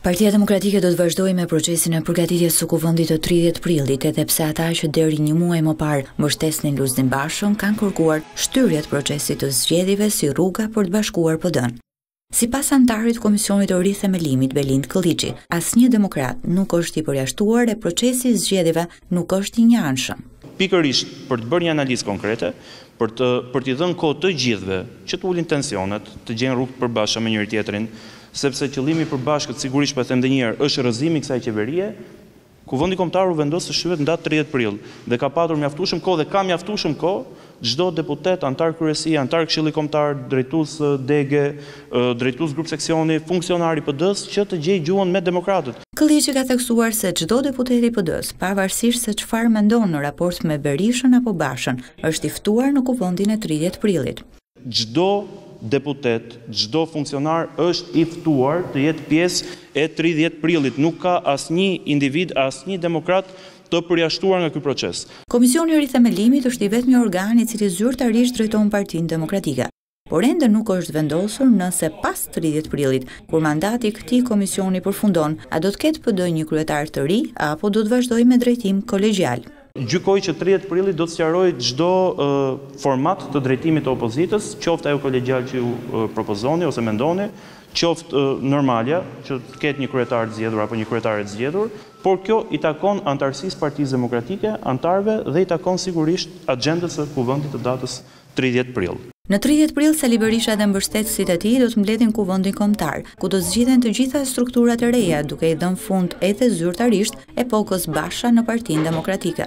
Partia Demokratike do të vazhdojë me procesin e përgatitjes së kuvendit të 30 prillit, edhe pse ata që deri një muaj më parë mbështesnin Lulzim Bashën kanë kërkuar shtyrje të procesit të zgjedhjeve si rruga për të bashkuar PD-n. Sipas anëtarit të Komisionit të Rithemelimit Belind Këlliçi, asnjë demokrat nuk është i përjashtuar e procesi i zgjedhjeve nuk është i njëanshëm. Pikërisht për të bërë një analizë konkrete, për të për t'i dhënë kohë të gjithëve që të ulin tensionet, të gjejnë rrugë të përbashkëta me njëri-tjetrin, sepse qëllimi i përbashkët, sigurisht po e them edhe një herë, është rrëzimi i kësaj qeverie, Kuvendi Kombëtar u vendos të shtyhet në datë tridhjetë prill dhe ka patur mjaftueshëm kohë dhe ka mjaftueshëm kohë Çdo deputet, anëtar kryesie, anëtar këshilli kombëtar, drejtues dege, drejtues grup seksioni, funksionar i PD-së që të gjejë gjuhën me demokratët. Këlliçi ka theksuar se çdo deputet i PD-së, pavarësisht se çfarë mendon në raport me Berishën apo Bashën, është i ftuar në Kuvendin e tridhjetë prillit. Çdo deputet, çdo funksionar është i ftuar të jetë pjesë e tridhjetë prillit. Nuk ka asnjë individ, asnjë demokrat të përjashtuar nga ky proces. Komisioni i Rithemelimit është i vetmi organ i cili zyrtarisht drejton Partinë Demokratike. Por ende nuk është vendosur nëse pas tridhjetë prillit, kur mandati i këtij komisioni përfundon, a do të ketë PD një kryetar të ri apo do të vazhdojë me drejtim kolegjial. Gjykoj që tridhjetë prilli do të sqarojë çdo format të drejtimit të opozitës, qoftë ajo kolegjial që ju propozoni ose mendoni, qoftë normalja, që të ketë një kryetar të zgjedhur apo një kryetare të zgjedhur, Por kjo i takon anëtarësisë së Partisë Demokratike, anëtarëve dhe i takon sigurisht agjendës së Kuvendit të datës tridhjetë prill. Në tridhjetë prill, Sali Berisha dhe mbështetësit e tij do të mbledhin Kuvendin Kombëtar, ku do zgjidhen të gjitha strukturat e reja, duke i dhënë fund edhe zyrtarisht epokës Basha në Partinë Demokratike.